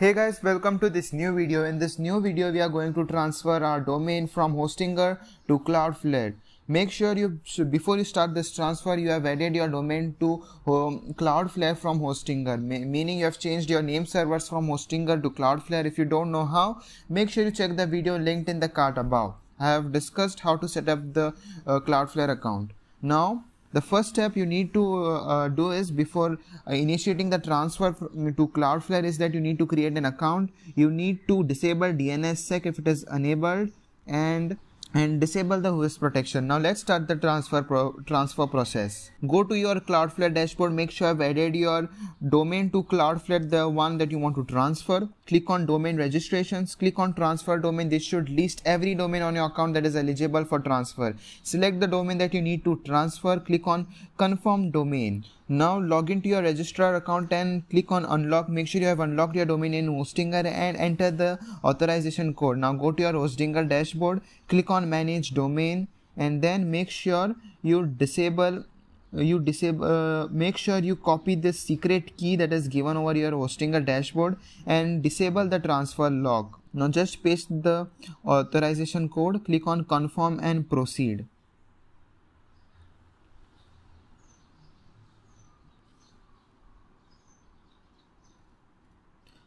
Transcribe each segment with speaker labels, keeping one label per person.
Speaker 1: Hey guys, welcome to this new video. In this new video, we are going to transfer our domain from Hostinger to Cloudflare. Make sure you, before you start this transfer, you have added your domain to um, Cloudflare from Hostinger, meaning you have changed your name servers from Hostinger to Cloudflare. If you don't know how, make sure you check the video linked in the card above. I have discussed how to set up the uh, Cloudflare account. Now, the first step you need to uh, do is before uh, initiating the transfer to Cloudflare is that you need to create an account. You need to disable DNSSEC if it is enabled and and disable the host protection. Now let's start the transfer pro transfer process. Go to your Cloudflare dashboard. Make sure I've added your domain to Cloudflare, the one that you want to transfer. Click on domain registrations. Click on transfer domain. This should list every domain on your account that is eligible for transfer. Select the domain that you need to transfer. Click on confirm domain. Now log into your registrar account and click on unlock. Make sure you have unlocked your domain in Hostinger and enter the authorization code. Now go to your Hostinger dashboard, click on manage domain and then make sure you disable you disable uh, make sure you copy this secret key that is given over your Hostinger dashboard and disable the transfer lock now just paste the authorization code click on confirm and proceed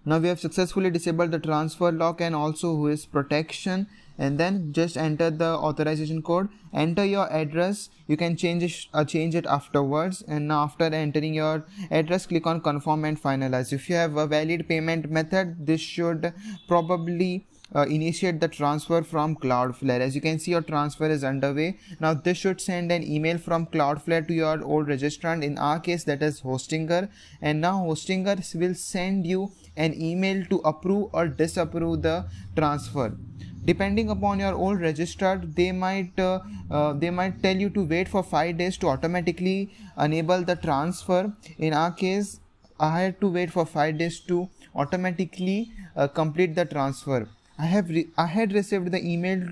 Speaker 1: now we have successfully disabled the transfer lock and also host protection. And then just enter the authorization code. Enter your address. You can change it uh, change it afterwards. And now after entering your address click on confirm and finalize. If you have a valid payment method this should probably uh, initiate the transfer from Cloudflare. As you can see, your transfer is underway. Now, this should send an email from Cloudflare to your old registrant. In our case, that is Hostinger. And now Hostinger will send you an email to approve or disapprove the transfer depending upon your old registrar they might uh, uh, they might tell you to wait for 5 days to automatically enable the transfer in our case i had to wait for 5 days to automatically uh, complete the transfer I have I had received the email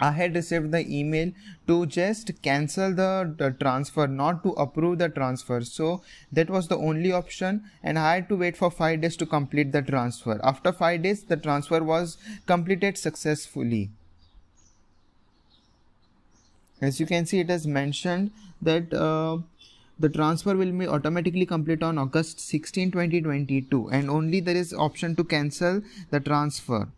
Speaker 1: I had received the email to just cancel the, the, transfer, not to approve the transfer. So that was the only option, and I had to wait for five days to complete the transfer. After five days, the transfer was completed successfully. As you can see, it has mentioned that uh, the transfer will be automatically complete on August 16 2022 and only there is option to cancel the transfer.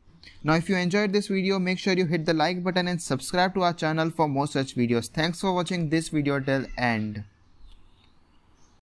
Speaker 1: Now if you enjoyed this video make sure you hit the like button and subscribe to our channel for more such videos. Thanks for watching this video till end